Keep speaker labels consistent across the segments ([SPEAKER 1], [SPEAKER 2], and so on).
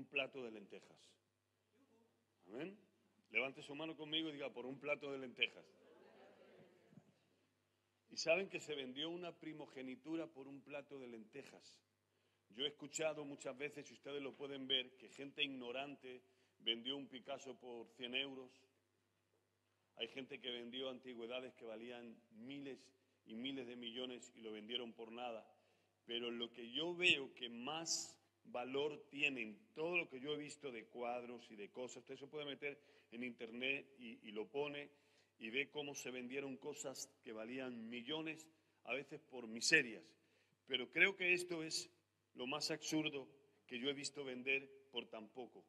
[SPEAKER 1] un plato de lentejas. Amén. Levante su mano conmigo y diga por un plato de lentejas. Y saben que se vendió una primogenitura por un plato de lentejas. Yo he escuchado muchas veces, y ustedes lo pueden ver, que gente ignorante vendió un Picasso por 100 euros. Hay gente que vendió antigüedades que valían miles y miles de millones y lo vendieron por nada. Pero lo que yo veo que más valor tienen todo lo que yo he visto de cuadros y de cosas, usted se puede meter en internet y, lo pone y ve cómo se vendieron cosas que valían millones, a veces por miserias. Pero creo que esto es lo más absurdo que yo he visto vender por tan poco.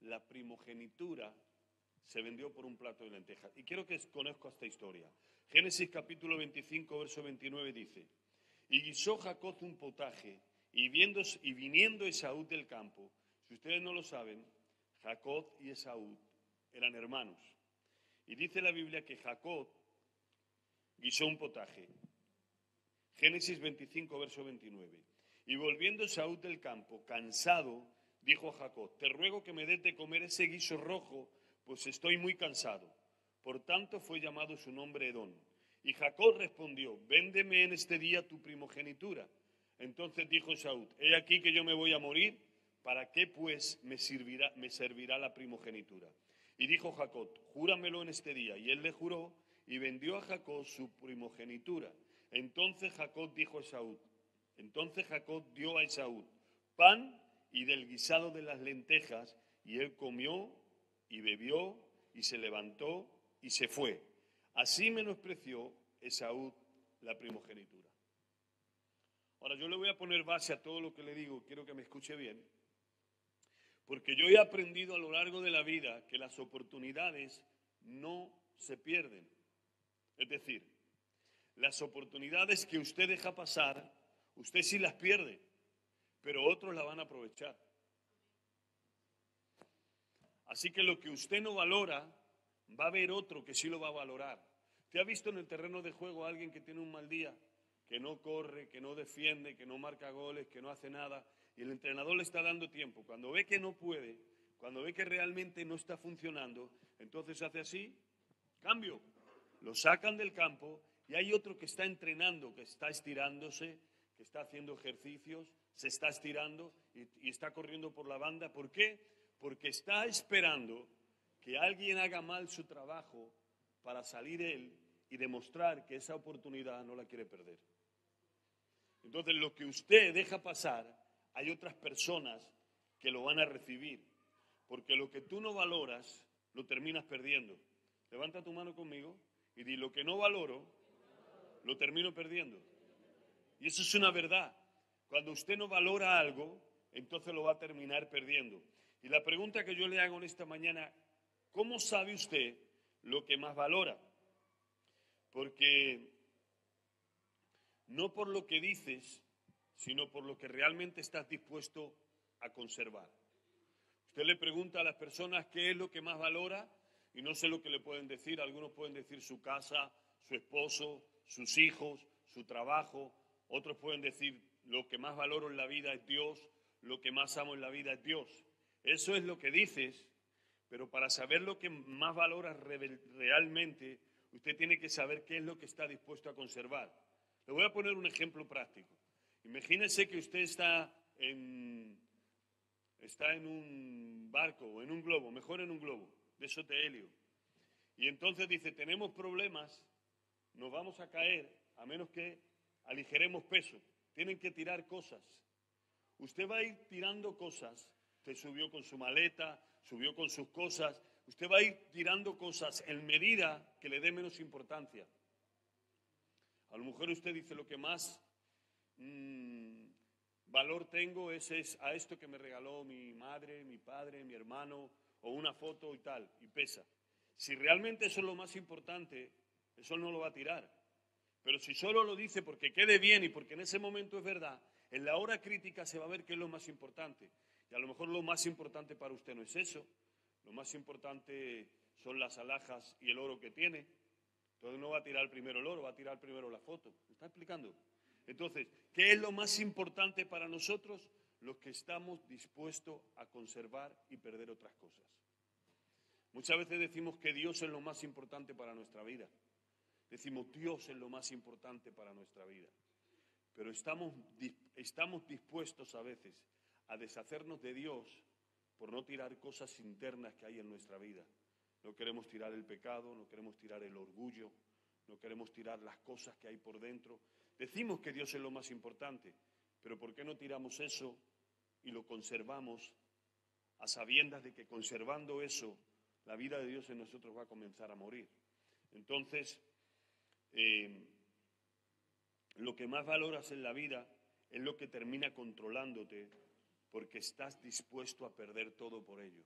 [SPEAKER 1] La primogenitura se vendió por un plato de lentejas. Y quiero que conozca esta historia. Génesis capítulo 25, verso 29 dice, y guisó Jacob un potaje, y, viendo, y viniendo Esaú del campo, si ustedes no lo saben, Jacob y Esaú eran hermanos. Y dice la Biblia que Jacob guisó un potaje. Génesis 25, verso 29. Y volviendo Saúl del campo, cansado, dijo a Jacob, te ruego que me des de comer ese guiso rojo, pues estoy muy cansado. Por tanto fue llamado su nombre Edón. Y Jacob respondió, véndeme en este día tu primogenitura. Entonces dijo Saúl, he aquí que yo me voy a morir, ¿para qué pues me servirá, la primogenitura? Y dijo Jacob, júramelo en este día. Y él le juró y vendió a Jacob su primogenitura. Entonces Jacob dijo a Saúl, entonces Jacob dio a Esaú pan y del guisado de las lentejas, y él comió y bebió y se levantó y se fue. Así menospreció Esaú la primogenitura. Ahora yo le voy a poner base a todo lo que le digo, quiero que me escuche bien, porque yo he aprendido a lo largo de la vida que las oportunidades no se pierden. Es decir, las oportunidades que usted deja pasar Usted sí las pierde, pero otros la van a aprovechar. Así que lo que usted no valora, va a haber otro que sí lo va a valorar. ¿Te ha visto en el terreno de juego a alguien que tiene un mal día? Que no corre, que no defiende, que no marca goles, que no hace nada. Y el entrenador le está dando tiempo. Cuando ve que no puede, cuando ve que realmente no está funcionando, entonces hace así, cambio. Lo sacan del campo y hay otro que está entrenando, que está estirándose, está haciendo ejercicios, se está estirando y, está corriendo por la banda. ¿Por qué? Porque está esperando que alguien haga mal su trabajo para salir él y demostrar que esa oportunidad no la quiere perder. Entonces, lo que usted deja pasar, hay otras personas que lo van a recibir, porque lo que tú no valoras, lo terminas perdiendo. Levanta tu mano conmigo y di, lo que no valoro, lo termino perdiendo. Y eso es una verdad. Cuando usted no valora algo, entonces lo va a terminar perdiendo. Y la pregunta que yo le hago en esta mañana, ¿cómo sabe usted lo que más valora? Porque no por lo que dices, sino por lo que realmente estás dispuesto a conservar. Usted le pregunta a las personas qué es lo que más valora y no sé lo que le pueden decir. Algunos pueden decir su casa, su esposo, sus hijos, su trabajo, otros pueden decir, lo que más valoro en la vida es Dios, lo que más amo en la vida es Dios. Eso es lo que dices, pero para saber lo que más valora realmente, usted tiene que saber qué es lo que está dispuesto a conservar. Le voy a poner un ejemplo práctico. Imagínese que usted está en, está en un barco o en un globo, mejor en un globo, de esos. Y entonces dice, tenemos problemas, nos vamos a caer, a menos que aligeremos peso, tienen que tirar cosas. Usted va a ir tirando cosas. Usted subió con su maleta, subió con sus cosas. Usted va a ir tirando cosas en medida que le dé menos importancia. A lo mejor usted dice lo que más mm, valor tengo es, es a esto que me regaló mi madre, mi padre, mi hermano, o una foto y tal, y pesa. Si realmente eso es lo más importante, eso no lo va a tirar. Pero si solo lo dice porque quede bien y porque en ese momento es verdad, en la hora crítica se va a ver qué es lo más importante. Y a lo mejor lo más importante para usted no es eso. Lo más importante son las alhajas y el oro que tiene. Entonces no va a tirar primero el oro, va a tirar primero la foto. ¿Me está explicando? Entonces, ¿qué es lo más importante para nosotros? los que estamos dispuestos a conservar y perder otras cosas. Muchas veces decimos que Dios es lo más importante para nuestra vida. Decimos Dios es lo más importante para nuestra vida. Pero estamos, estamos dispuestos a veces a deshacernos de Dios por no tirar cosas internas que hay en nuestra vida. No queremos tirar el pecado, no queremos tirar el orgullo, no queremos tirar las cosas que hay por dentro. Decimos que Dios es lo más importante, pero ¿por qué no tiramos eso y lo conservamos a sabiendas de que conservando eso, la vida de Dios en nosotros va a comenzar a morir? Entonces, eh, lo que más valoras en la vida es lo que termina controlándote porque estás dispuesto a perder todo por ello.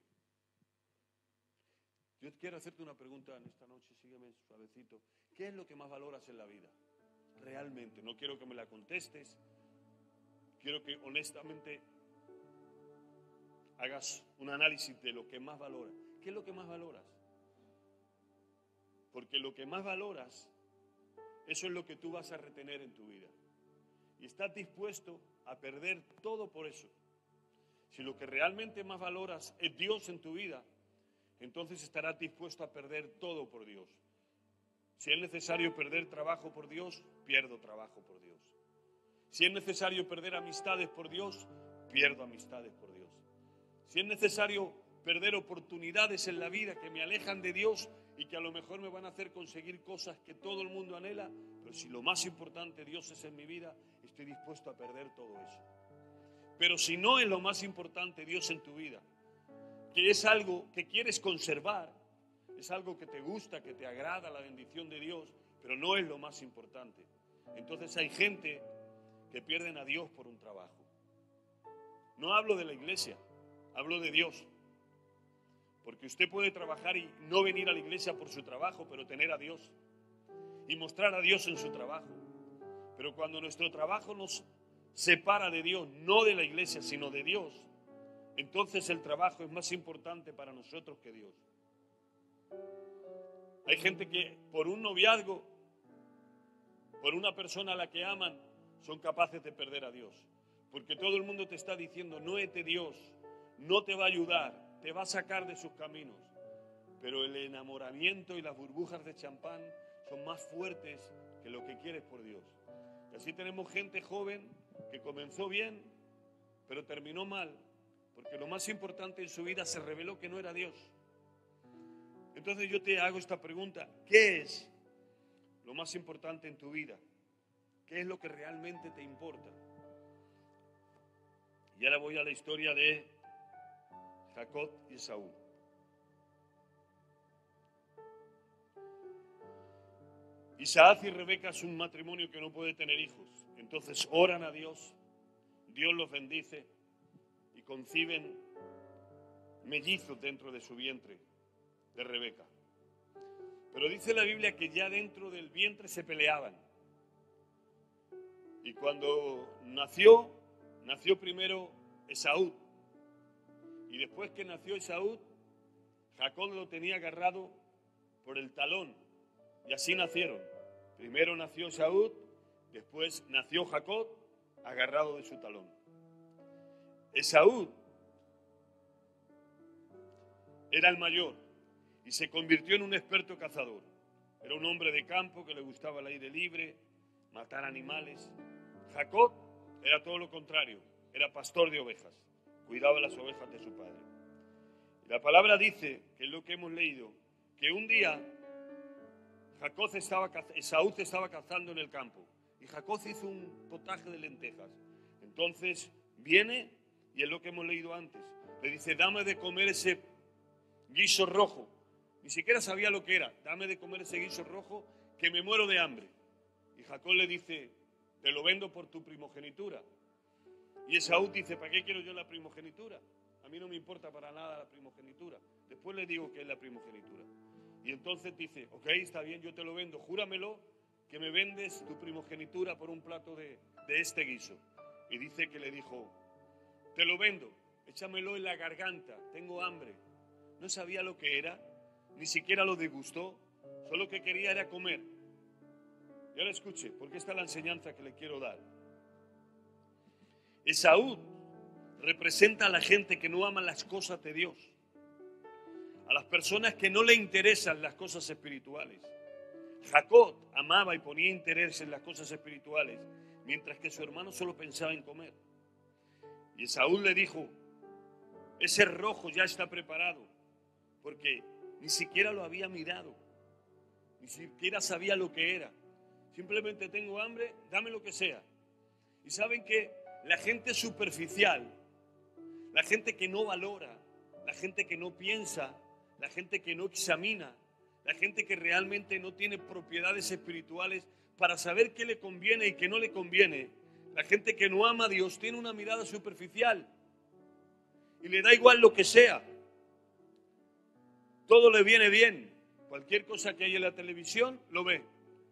[SPEAKER 1] Yo quiero hacerte una pregunta en esta noche, sígueme suavecito. ¿Qué es lo que más valoras en la vida? Realmente, no quiero que me la contestes, quiero que honestamente hagas un análisis de lo que más valoras. ¿Qué es lo que más valoras? Porque lo que más valoras, eso es lo que tú vas a retener en tu vida. Y estás dispuesto a perder todo por eso. Si lo que realmente más valoras es Dios en tu vida, entonces estarás dispuesto a perder todo por Dios. Si es necesario perder trabajo por Dios, pierdo trabajo por Dios. Si es necesario perder amistades por Dios, pierdo amistades por Dios. Si es necesario perder oportunidades en la vida que me alejan de Dios y que a lo mejor me van a hacer conseguir cosas que todo el mundo anhela, pero si lo más importante Dios es en mi vida, estoy dispuesto a perder todo eso. Pero si no es lo más importante Dios en tu vida, que es algo que quieres conservar, es algo que te gusta, que te agrada la bendición de Dios, pero no es lo más importante. Entonces hay gente que pierden a Dios por un trabajo. No hablo de la iglesia, hablo de Dios. Porque usted puede trabajar y no venir a la iglesia por su trabajo, pero tener a Dios y mostrar a Dios en su trabajo. Pero cuando nuestro trabajo nos separa de Dios, no de la iglesia, sino de Dios, entonces el trabajo es más importante para nosotros que Dios. Hay gente que por un noviazgo, por una persona a la que aman, son capaces de perder a Dios. Porque todo el mundo te está diciendo, no es de Dios, no te va a ayudar, te va a sacar de sus caminos. Pero el enamoramiento y las burbujas de champán son más fuertes que lo que quieres por Dios. Y así tenemos gente joven que comenzó bien, pero terminó mal porque lo más importante en su vida se reveló que no era Dios. Entonces yo te hago esta pregunta, ¿qué es lo más importante en tu vida? ¿Qué es lo que realmente te importa? Y ahora voy a la historia de Jacob y Saúl. Isaac y Rebeca es un matrimonio que no puede tener hijos. Entonces oran a Dios, Dios los bendice conciben mellizos dentro de su vientre de Rebeca. Pero dice la Biblia que ya dentro del vientre se peleaban. Y cuando nació, nació primero Esaú. Y después que nació Esaú, Jacob lo tenía agarrado por el talón. Y así nacieron. Primero nació Esaú, después nació Jacob agarrado de su talón. Esaú era el mayor y se convirtió en un experto cazador. Era un hombre de campo que le gustaba el aire libre, matar animales. Jacob era todo lo contrario, era pastor de ovejas, cuidaba las ovejas de su padre. Y la palabra dice, que es lo que hemos leído, que un día Jacob estaba, Esaú estaba cazando en el campo y Jacob hizo un potaje de lentejas. Entonces viene y es lo que hemos leído antes. Le dice, dame de comer ese guiso rojo. Ni siquiera sabía lo que era. Dame de comer ese guiso rojo que me muero de hambre. Y Jacob le dice, te lo vendo por tu primogenitura. Y Esaú dice, ¿para qué quiero yo la primogenitura? A mí no me importa para nada la primogenitura. Después le digo que es la primogenitura. Y entonces dice, ok, está bien, yo te lo vendo, júramelo que me vendes tu primogenitura por un plato de, de este guiso. Y dice que le dijo, te lo vendo, échamelo en la garganta, tengo hambre. No sabía lo que era, ni siquiera lo degustó, solo que quería era comer. Y ahora escuche, porque esta es la enseñanza que le quiero dar. Esaú representa a la gente que no ama las cosas de Dios, a las personas que no le interesan las cosas espirituales. Jacob amaba y ponía interés en las cosas espirituales, mientras que su hermano solo pensaba en comer. Y Saúl le dijo, ese rojo ya está preparado, porque ni siquiera lo había mirado, ni siquiera sabía lo que era. Simplemente tengo hambre, dame lo que sea. Y saben que la gente superficial, la gente que no valora, la gente que no piensa, la gente que no examina, la gente que realmente no tiene propiedades espirituales para saber qué le conviene y qué no le conviene, la gente que no ama a Dios tiene una mirada superficial y le da igual lo que sea. Todo le viene bien. Cualquier cosa que hay en la televisión lo ve,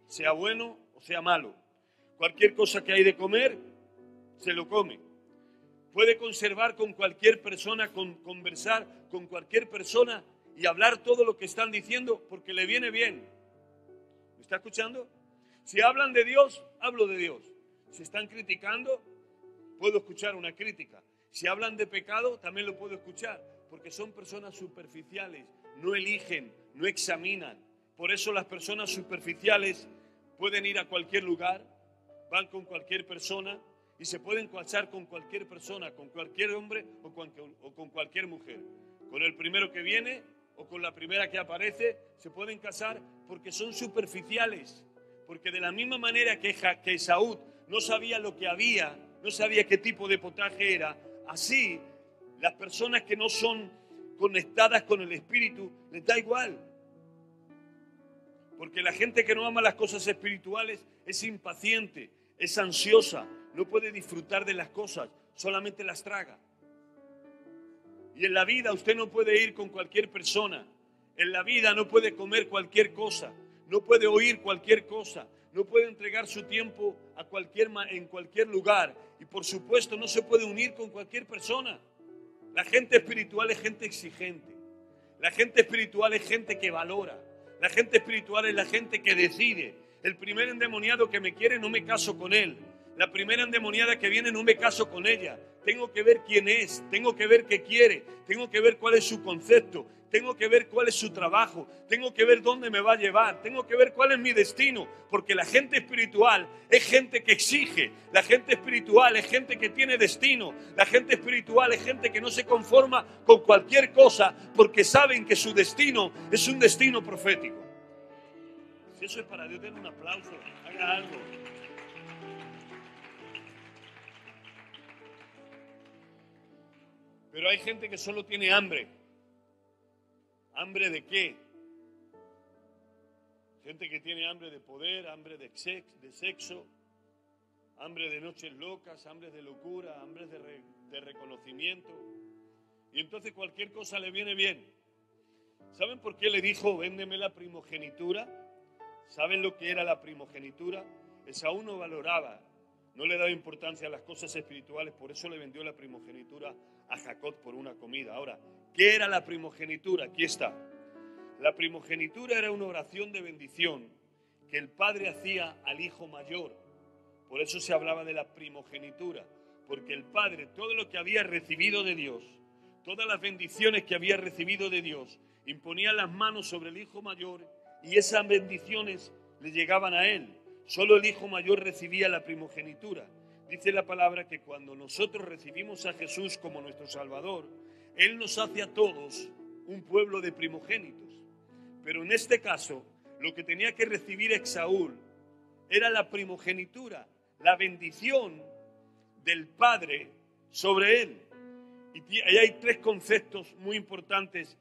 [SPEAKER 1] sea bueno o sea malo. Cualquier cosa que hay de comer, se lo come. Puede conservar con cualquier persona, con, conversar con cualquier persona y hablar todo lo que están diciendo porque le viene bien. ¿Me está escuchando? Si hablan de Dios, hablo de Dios. Si están criticando, puedo escuchar una crítica. Si hablan de pecado, también lo puedo escuchar, porque son personas superficiales, no eligen, no examinan. Por eso las personas superficiales pueden ir a cualquier lugar, van con cualquier persona y se pueden casar con cualquier persona, con cualquier hombre o con, o con cualquier mujer. Con el primero que viene o con la primera que aparece, se pueden casar porque son superficiales. Porque de la misma manera que, que Saúl no sabía lo que había, no sabía qué tipo de potaje era. Así, las personas que no son conectadas con el Espíritu, les da igual. Porque la gente que no ama las cosas espirituales es impaciente, es ansiosa, no puede disfrutar de las cosas, solamente las traga. Y en la vida usted no puede ir con cualquier persona, en la vida no puede comer cualquier cosa, no puede oír cualquier cosa, no puede entregar su tiempo a cualquier, en cualquier lugar y por supuesto no se puede unir con cualquier persona. La gente espiritual es gente exigente. La gente espiritual es gente que valora. La gente espiritual es la gente que decide. El primer endemoniado que me quiere no me caso con él. La primera endemoniada que viene no me caso con ella. Tengo que ver quién es, tengo que ver qué quiere, tengo que ver cuál es su concepto, tengo que ver cuál es su trabajo, tengo que ver dónde me va a llevar, tengo que ver cuál es mi destino, porque la gente espiritual es gente que exige, la gente espiritual es gente que tiene destino, la gente espiritual es gente que no se conforma con cualquier cosa porque saben que su destino es un destino profético. Si eso es para Dios, den un aplauso, haga algo. Pero hay gente que solo tiene hambre. ¿Hambre de qué? Gente que tiene hambre de poder, hambre de, sexo, hambre de noches locas, hambre de locura, hambre de, de reconocimiento. Y entonces cualquier cosa le viene bien. ¿Saben por qué le dijo, véndeme la primogenitura? ¿Saben lo que era la primogenitura? Esaú no valoraba, no le daba importancia a las cosas espirituales, por eso le vendió la primogenitura a Jacob por una comida. Ahora, ¿qué era la primogenitura? Aquí está. La primogenitura era una oración de bendición que el padre hacía al hijo mayor. Por eso se hablaba de la primogenitura, porque el padre todo lo que había recibido de Dios, todas las bendiciones que había recibido de Dios, imponía las manos sobre el hijo mayor y esas bendiciones le llegaban a él. Solo el hijo mayor recibía la primogenitura. Dice la palabra que cuando nosotros recibimos a Jesús como nuestro Salvador, Él nos hace a todos un pueblo de primogénitos. Pero en este caso, lo que tenía que recibir Exaúl era la primogenitura, la bendición del Padre sobre él. Y ahí hay tres conceptos muy importantes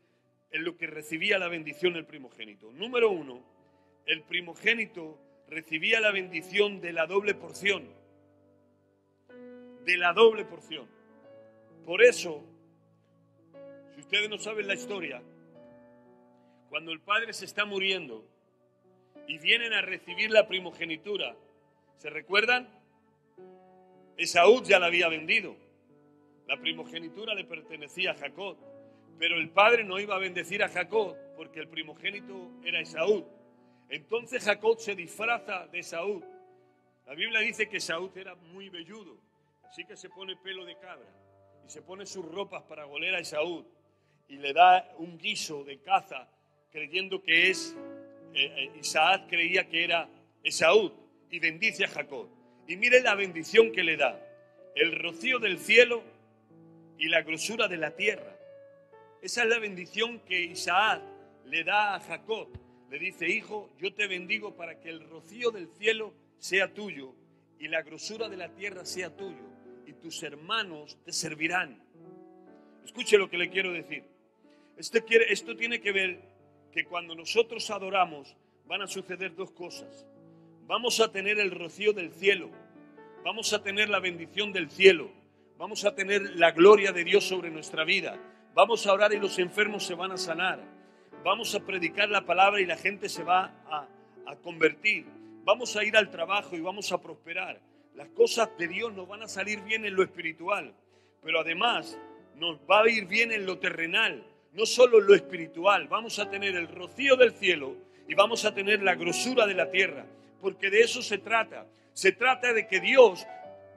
[SPEAKER 1] en lo que recibía la bendición el primogénito. Número uno, el primogénito recibía la bendición de la doble porción de la doble porción. Por eso, si ustedes no saben la historia, cuando el padre se está muriendo y vienen a recibir la primogenitura, ¿se recuerdan? Esaú ya la había vendido. La primogenitura le pertenecía a Jacob. Pero el padre no iba a bendecir a Jacob porque el primogénito era Esaú. Entonces Jacob se disfraza de Esaú. La Biblia dice que Esaú era muy velludo Así que se pone pelo de cabra. y se pone sus ropas para goler a Esaú y le da un guiso de caza creyendo que es, eh, eh, Isaac creía que era Esaú y bendice a Jacob. Y mire la bendición que le da, el rocío del cielo y la grosura de la tierra. Esa es la bendición que Isaac le da a Jacob. Le dice, hijo, yo te bendigo para que el rocío del cielo sea tuyo y la grosura de la tierra sea tuyo y tus hermanos te servirán. Escuche lo que le quiero decir. Este quiere, esto tiene que ver que cuando nosotros adoramos van a suceder dos cosas. Vamos a tener el rocío del cielo, vamos a tener la bendición del cielo, vamos a tener la gloria de Dios sobre nuestra vida, vamos a orar y los enfermos se van a sanar, vamos a predicar la palabra y la gente se va a, convertir, vamos a ir al trabajo y vamos a prosperar. Las cosas de Dios nos van a salir bien en lo espiritual, pero además nos va a ir bien en lo terrenal no solo lo espiritual, vamos a tener el rocío del cielo y vamos a tener la grosura de la tierra, porque de eso se trata. Se trata de que Dios,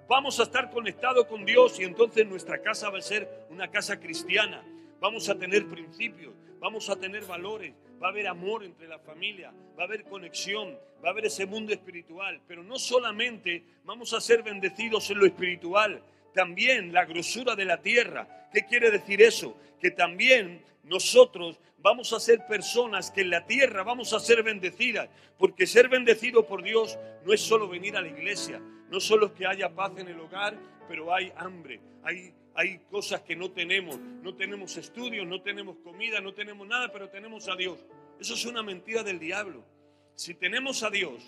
[SPEAKER 1] vamos a estar conectados con Dios y entonces nuestra casa va a ser una casa cristiana. Vamos a tener principios, vamos a tener valores, va a haber amor entre la familia, va a haber conexión, va a haber ese mundo espiritual. Pero no solamente vamos a ser bendecidos en lo espiritual, también la grosura de la tierra. ¿Qué quiere decir eso? Que también nosotros vamos a ser personas que en la tierra vamos a ser bendecidas, porque ser bendecido por Dios no es solo venir a la iglesia, no solo que haya paz en el hogar, pero hay hambre, hay, hay cosas que no tenemos, no tenemos estudios, no tenemos comida, no tenemos nada, pero tenemos a Dios. Eso es una mentira del diablo. Si tenemos a Dios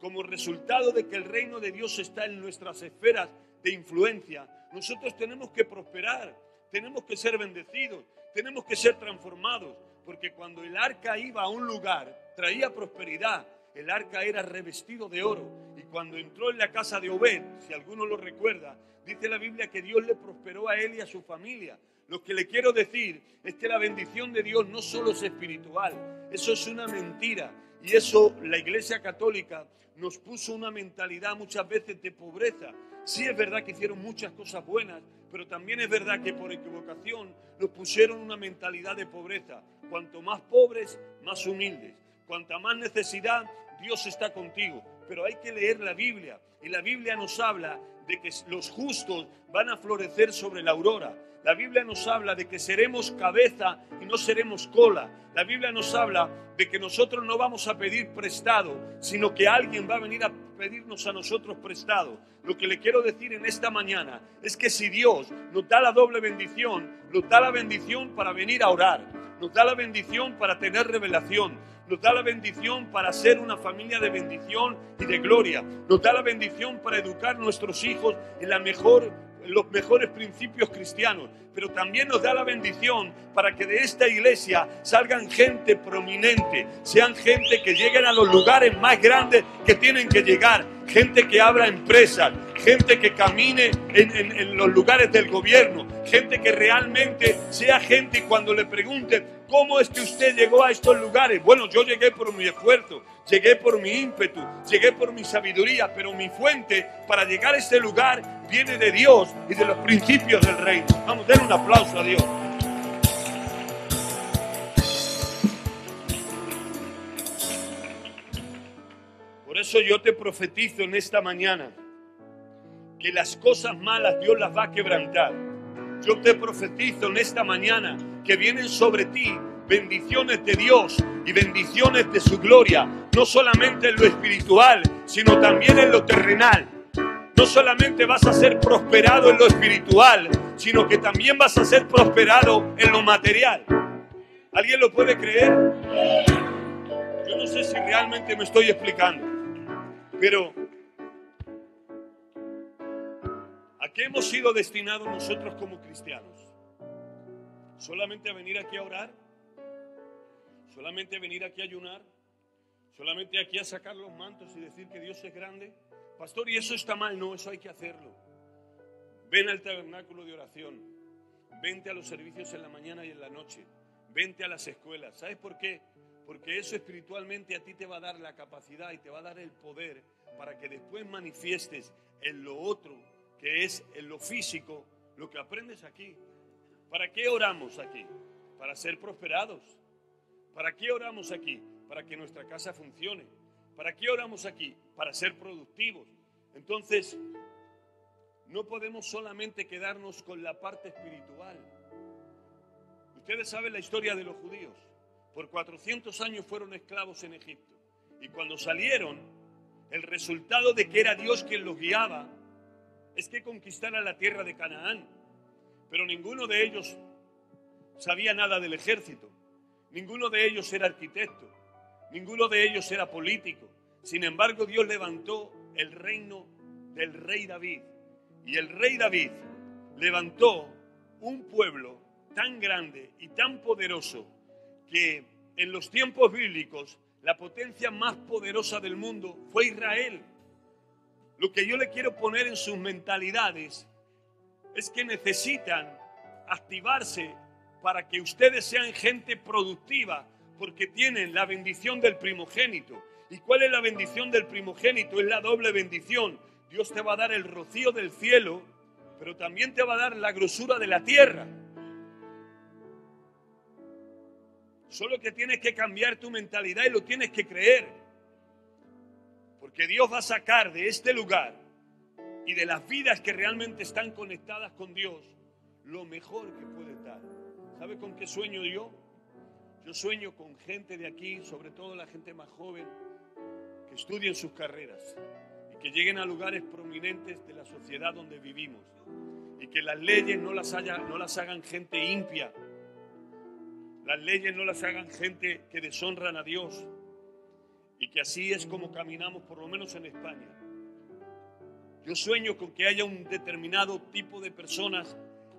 [SPEAKER 1] como resultado de que el reino de Dios está en nuestras esferas de influencia, nosotros tenemos que prosperar, tenemos que ser bendecidos, tenemos que ser transformados, porque cuando el arca iba a un lugar, traía prosperidad. El arca era revestido de oro. Cuando entró en la casa de Obed, si alguno lo recuerda, dice la Biblia que Dios le prosperó a él y a su familia. Lo que le quiero decir es que la bendición de Dios no solo es espiritual, eso es una mentira. Y eso la Iglesia Católica nos puso una mentalidad muchas veces de pobreza. Sí es verdad que hicieron muchas cosas buenas, pero también es verdad que por equivocación nos pusieron una mentalidad de pobreza. Cuanto más pobres, más humildes. Cuanta más necesidad, Dios está contigo. Pero hay que leer la Biblia. Y la Biblia nos habla de que los justos van a florecer sobre la aurora. La Biblia nos habla de que seremos cabeza y no seremos cola. La Biblia nos habla de que nosotros no vamos a pedir prestado, sino que alguien va a venir a pedirnos a nosotros prestado. Lo que le quiero decir en esta mañana es que si Dios nos da la doble bendición, nos da la bendición para venir a orar, nos da la bendición para tener revelación, nos da la bendición para ser una familia de bendición y de gloria, nos da la bendición para educar a nuestros hijos en los mejores principios cristianos, pero también nos da la bendición para que de esta iglesia salgan gente prominente, sean gente que lleguen a los lugares más grandes que tienen que llegar, gente que abra empresas, gente que camine en, los lugares del gobierno, gente que realmente sea gente y cuando le pregunten, ¿Cómo es que usted llegó a estos lugares? Bueno, yo llegué por mi esfuerzo, llegué por mi ímpetu, llegué por mi sabiduría, pero mi fuente para llegar a este lugar viene de Dios y de los principios del reino. Vamos, a dar un aplauso a Dios. Eso yo te profetizo en esta mañana que las cosas malas Dios las va a quebrantar. Yo te profetizo en esta mañana que vienen sobre ti bendiciones de Dios y bendiciones de su gloria, no solamente en lo espiritual, sino también en lo terrenal. No solamente vas a ser prosperado en lo espiritual, sino que también vas a ser prosperado en lo material. ¿Alguien lo puede creer? Yo no sé si realmente me estoy explicando, pero ¿a qué hemos sido destinados nosotros como cristianos? ¿Solamente a venir aquí a orar? ¿Solamente a venir aquí a ayunar? ¿Solamente aquí a sacar los mantos y decir que Dios es grande? Pastor, y eso está mal, no, eso hay que hacerlo. Ven al tabernáculo de oración, vente a los servicios en la mañana y en la noche, vente a las escuelas. ¿Sabes por qué? Porque eso espiritualmente a ti te va a dar la capacidad y te va a dar el poder para que después manifiestes en lo otro, que es en lo físico, lo que aprendes aquí. ¿Para qué oramos aquí? Para ser prosperados. ¿Para qué oramos aquí? Para que nuestra casa funcione. ¿Para qué oramos aquí? Para ser productivos. Entonces, no podemos solamente quedarnos con la parte espiritual. Ustedes saben la historia de los judíos. Por 400 años fueron esclavos en Egipto. Y cuando salieron, el resultado de que era Dios quien los guiaba es que conquistaran la tierra de Canaán. Pero ninguno de ellos sabía nada del ejército. Ninguno de ellos era arquitecto. Ninguno de ellos era político. Sin embargo, Dios levantó el reino del rey David. Y el rey David levantó un pueblo tan grande y tan poderoso que en los tiempos bíblicos la potencia más poderosa del mundo fue Israel. Lo que yo le quiero poner en sus mentalidades es que necesitan activarse para que ustedes sean gente productiva, porque tienen la bendición del primogénito. ¿Y cuál es la bendición del primogénito? Es la doble bendición. Dios te va a dar el rocío del cielo, pero también te va a dar la grosura de la tierra. Solo que tienes que cambiar tu mentalidad y lo tienes que creer. Porque Dios va a sacar de este lugar y de las vidas que realmente están conectadas con Dios lo mejor que puede dar. ¿Sabe con qué sueño yo? Yo sueño con gente de aquí, sobre todo la gente más joven, que estudien sus carreras y que lleguen a lugares prominentes de la sociedad donde vivimos y que las leyes no las, no las hagan gente impia, las leyes no las hagan gente que deshonran a Dios y que así es como caminamos, por lo menos en España. Yo sueño con que haya un determinado tipo de personas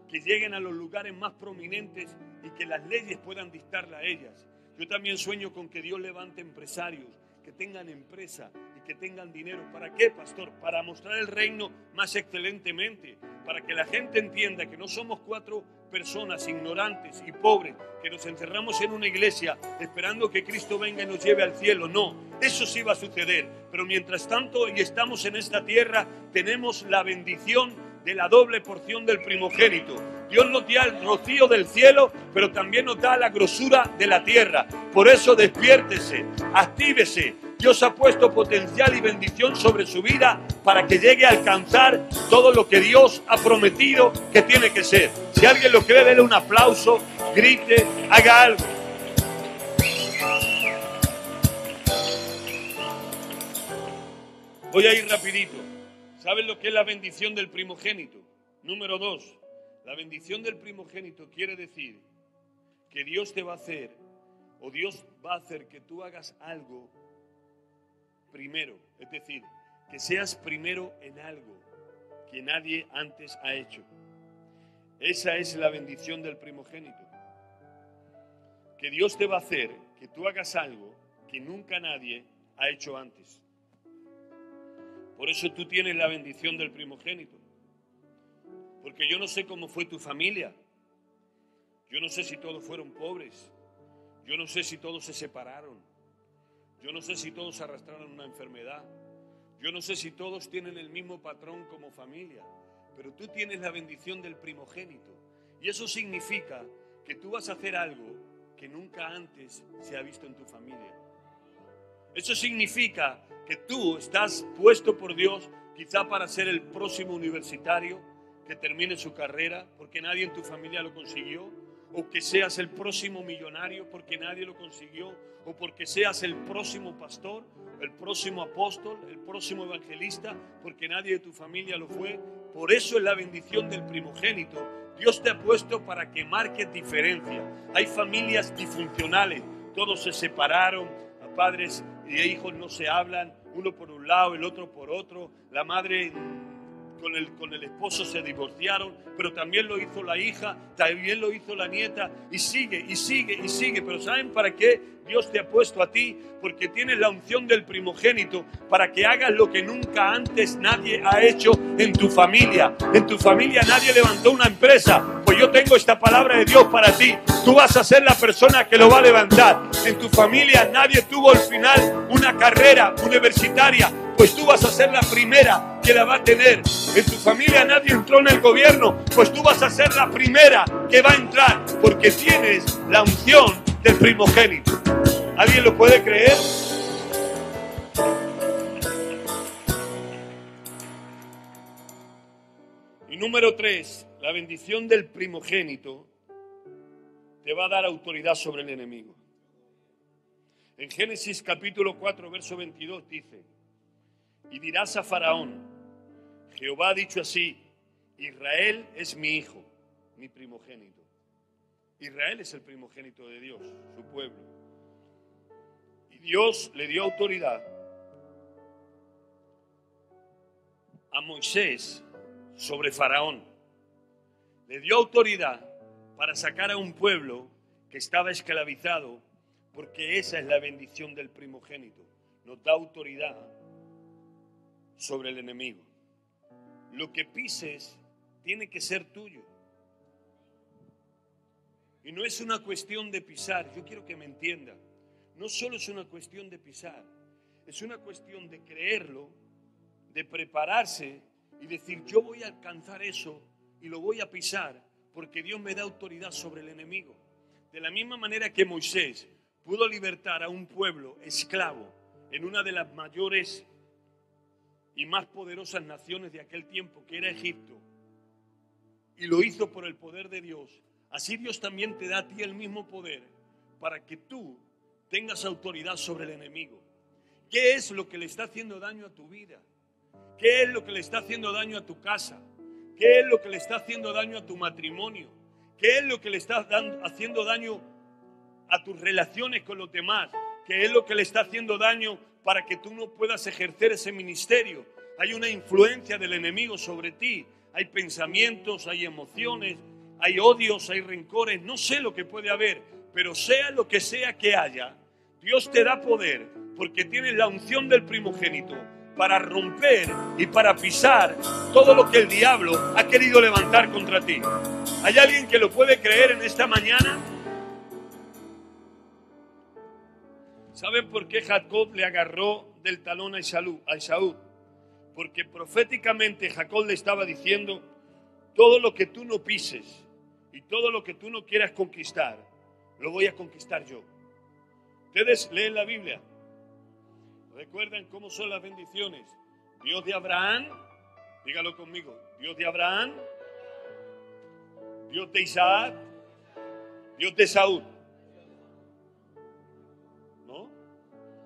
[SPEAKER 1] que lleguen a los lugares más prominentes y que las leyes puedan dictarla a ellas. Yo también sueño con que Dios levante empresarios, que tengan empresa que tengan dinero. ¿Para qué, pastor? Para mostrar el reino más excelentemente, para que la gente entienda que no somos cuatro personas ignorantes y pobres que nos encerramos en una iglesia esperando que Cristo venga y nos lleve al cielo. No, eso sí va a suceder. Pero mientras tanto y estamos en esta tierra, tenemos la bendición de la doble porción del primogénito. Dios nos da el rocío del cielo, pero también nos da la grosura de la tierra. Por eso despiértese, actívese, Dios ha puesto potencial y bendición sobre su vida para que llegue a alcanzar todo lo que Dios ha prometido que tiene que ser. Si alguien lo cree, déle un aplauso, grite, haga algo. Voy a ir rapidito. ¿Saben lo que es la bendición del primogénito? Número dos, la bendición del primogénito quiere decir que Dios te va a hacer o Dios va a hacer que tú hagas algo primero, es decir, que seas primero en algo que nadie antes ha hecho. Esa es la bendición del primogénito. Que Dios te va a hacer que tú hagas algo que nunca nadie ha hecho antes. Por eso tú tienes la bendición del primogénito. Porque yo no sé cómo fue tu familia. Yo no sé si todos fueron pobres. Yo no sé si todos se separaron. Yo no sé si todos arrastraron una enfermedad. Yo no sé si todos tienen el mismo patrón como familia. Pero tú tienes la bendición del primogénito. Y eso significa que tú vas a hacer algo que nunca antes se ha visto en tu familia. Eso significa que tú estás puesto por Dios quizá para ser el próximo universitario que termine su carrera, porque nadie en tu familia lo consiguió, o que seas el próximo millonario porque nadie lo consiguió, o porque seas el próximo pastor, el próximo apóstol, el próximo evangelista, porque nadie de tu familia lo fue. Por eso es la bendición del primogénito. Dios te ha puesto para que marques diferencia. Hay familias disfuncionales, todos se separaron, padres y hijos no se hablan, uno por un lado, el otro por otro, la madre con el, con el esposo se divorciaron, pero también lo hizo la hija, también lo hizo la nieta, y sigue, y sigue, y sigue. Pero ¿saben para qué Dios te ha puesto a ti? Porque tienes la unción del primogénito para que hagas lo que nunca antes nadie ha hecho en tu familia. En tu familia nadie levantó una empresa. Pues yo tengo esta palabra de Dios para ti. Tú vas a ser la persona que lo va a levantar. En tu familia nadie tuvo al final una carrera universitaria. Pues tú vas a ser la primera que la va a tener. En tu familia nadie entró en el gobierno, pues tú vas a ser la primera que va a entrar, porque tienes la unción del primogénito. ¿Alguien lo puede creer? Y número tres, la bendición del primogénito te va a dar autoridad sobre el enemigo. En Génesis capítulo 4, verso 22 dice, y dirás a Faraón, Jehová ha dicho así, Israel es mi hijo, mi primogénito. Israel es el primogénito de Dios, su pueblo. Y Dios le dio autoridad a Moisés sobre Faraón. Le dio autoridad para sacar a un pueblo que estaba esclavizado, porque esa es la bendición del primogénito. Nos da autoridad sobre el enemigo. Lo que pises tiene que ser tuyo. Y no es una cuestión de pisar, yo quiero que me entienda. No solo es una cuestión de pisar, es una cuestión de creerlo, de prepararse y decir, yo voy a alcanzar eso y lo voy a pisar porque Dios me da autoridad sobre el enemigo. De la misma manera que Moisés pudo libertar a un pueblo esclavo en una de las mayores y más poderosas naciones de aquel tiempo, que era Egipto, y lo hizo por el poder de Dios, así Dios también te da a ti el mismo poder para que tú tengas autoridad sobre el enemigo. ¿Qué es lo que le está haciendo daño a tu vida? ¿Qué es lo que le está haciendo daño a tu casa? ¿Qué es lo que le está haciendo daño a tu matrimonio? ¿Qué es lo que le está haciendo daño a tus relaciones con los demás? ¿Qué es lo que le está haciendo daño para que tú no puedas ejercer ese ministerio. Hay una influencia del enemigo sobre ti. Hay pensamientos, hay emociones, hay odios, hay rencores. No sé lo que puede haber, pero sea lo que sea que haya, Dios te da poder porque tienes la unción del primogénito para romper y para pisar todo lo que el diablo ha querido levantar contra ti. ¿Hay alguien que lo puede creer en esta mañana? ¿Saben por qué Jacob le agarró del talón a Esaú? Porque proféticamente Jacob le estaba diciendo, todo lo que tú no pises y todo lo que tú no quieras conquistar, lo voy a conquistar yo. Ustedes leen la Biblia. Recuerdan cómo son las bendiciones. Dios de Abraham, dígalo conmigo, Dios de Abraham, Dios de Isaac, Dios de Saúl.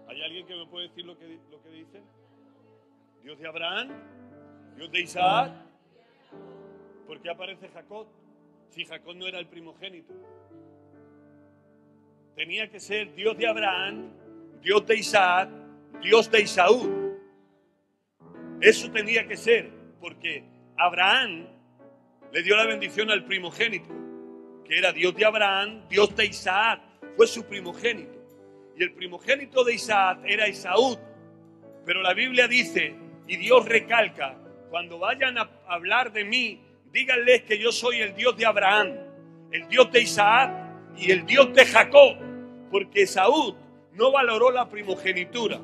[SPEAKER 1] ¿Hay alguien que me puede decir lo que, lo que dice? Dios de Abraham, Dios de Isaac. ¿Por qué aparece Jacob? Si Jacob no era el primogénito. Tenía que ser Dios de Abraham, Dios de Isaac, Dios de Isaú. Eso tenía que ser, porque Abraham le dio la bendición al primogénito, que era Dios de Abraham, Dios de Isaac, fue su primogénito y el primogénito de Isaac era Esaú. Pero la Biblia dice, y Dios recalca, cuando vayan a hablar de mí, díganles que yo soy el Dios de Abraham, el Dios de Isaac y el Dios de Jacob, porque Esaú no valoró la primogenitura.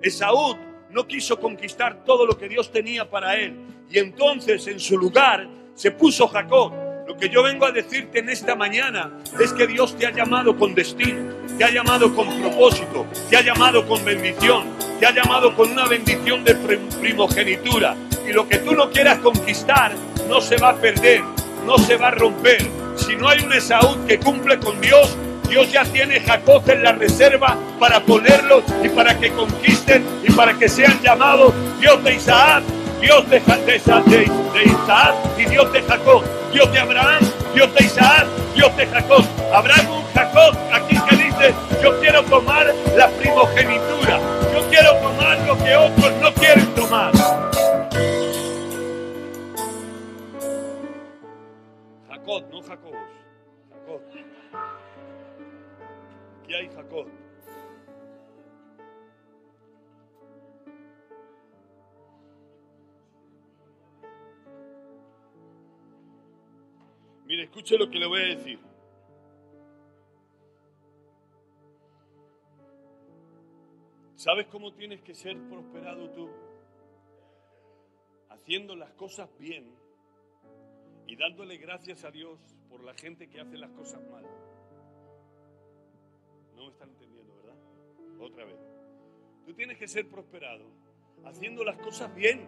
[SPEAKER 1] Esaú no quiso conquistar todo lo que Dios tenía para él. Y entonces en su lugar se puso Jacob. Lo que yo vengo a decirte en esta mañana es que Dios te ha llamado con destino te ha llamado con propósito, te ha llamado con bendición, te ha llamado con una bendición de primogenitura. Y lo que tú no quieras conquistar no se va a perder, no se va a romper. Si no hay un Esaú que cumple con Dios, Dios ya tiene Jacob en la reserva para ponerlos y para que conquisten y para que sean llamados Dios de Isaac, Dios de, de, Isaac y Dios de Jacob, Dios de Abraham, Dios de Isaac, Dios de Jacob. Habrá un Jacob aquí que yo quiero tomar la primogenitura, yo quiero tomar lo que otros no quieren tomar. Jacob, no Jacob. Jacob. ¿Qué hay Jacob? Mire, escuche lo que le voy a decir. ¿Sabes cómo tienes que ser prosperado tú? haciendo las cosas bien y dándole gracias a Dios por la gente que hace las cosas mal. No me están entendiendo, ¿verdad? Otra vez. Tú tienes que ser prosperado haciendo las cosas bien,